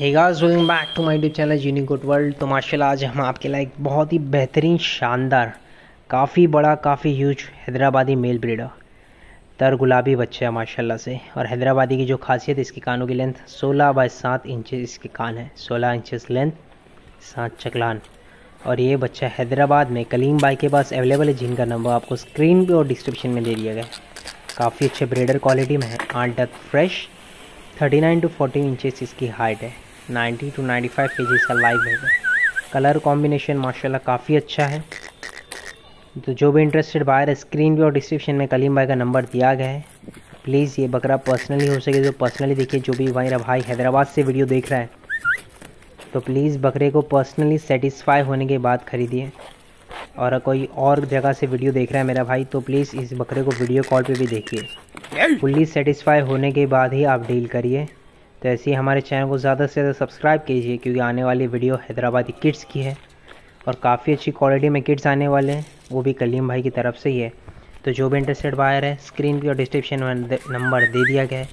Hey guys welcome back to my YouTube channel Unicode world तो माशाल्लाह आज हम आपके लिए एक बहुत ही बेहतरीन, शानदार, काफ़ी बड़ा, काफ़ी ह्यूज हैदराबादी मेल ब्रीडर तर गुलाबी बच्चा है माशाल्लाह से। और हैदराबादी की जो खासियत है, इसके कानों की लेंथ 16 बाय 7 इंच इसके कान है। 16 इंचेस लेंथ सात चकलान। और ये बच्चा हैदराबाद में कलीम बाई के पास अवेलेबल है, जिनका नंबर आपको स्क्रीन पर और डिस्क्रिप्शन में दे दिया गया काफ़ी अच्छे ब्रीडर क्वालिटी में है आठ डक फ्रेश 39 टू 14 इंचेस इसकी हाइट है। 90 टू 95 फाइव के इसका लाइव है कलर कॉम्बिनेशन माशाल्लाह काफ़ी अच्छा है। तो जो भी इंटरेस्टेड बायर स्क्रीन पे और डिस्क्रिप्शन में कलीम भाई का नंबर दिया गया है। प्लीज़ ये बकरा पर्सनली हो सके तो पर्सनली देखिए जो भी मेरा भाई हैदराबाद से वीडियो देख रहा है। तो प्लीज़ बकरे को पर्सनली सेटिस्फाई होने के बाद ख़रीदिए। और कोई और जगह से वीडियो देख रहा है मेरा भाई तो प्लीज़ इस बकरे को वीडियो कॉल पे भी देखिए। फुल्ली सेटिस्फाई होने के बाद ही आप डील करिए। तो ऐसे ही हमारे चैनल को ज़्यादा से ज़्यादा सब्सक्राइब कीजिए, क्योंकि आने वाली वीडियो हैदराबादी किड्स की है और काफ़ी अच्छी क्वालिटी में किड्स आने वाले हैं, वो भी कलीम भाई की तरफ़ से ही है। तो जो भी इंटरेस्टेड बायर है स्क्रीन पर और डिस्क्रिप्शन में नंबर दे दिया गया है।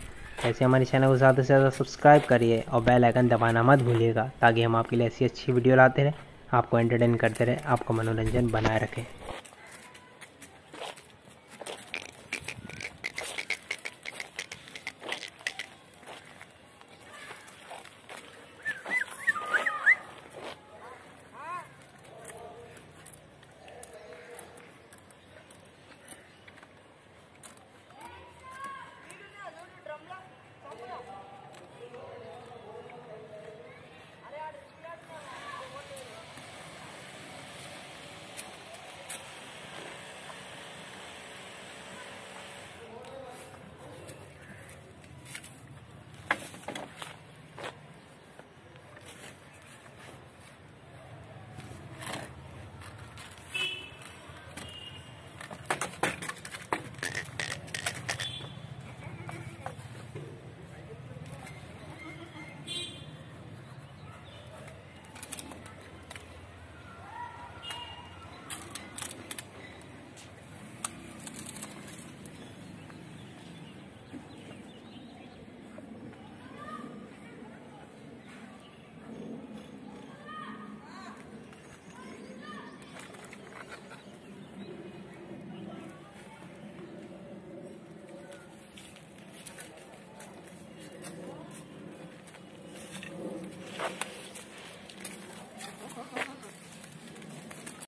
ऐसे हमारे चैनल को ज़्यादा से ज़्यादा सब्सक्राइब करिए और बेल आइकन दबाना मत भूलिएगा, ताकि हम आपके लिए ऐसी अच्छी वीडियो लाते रहें, आपको एंटरटेन करते रहें, आपको मनोरंजन बनाए रखें।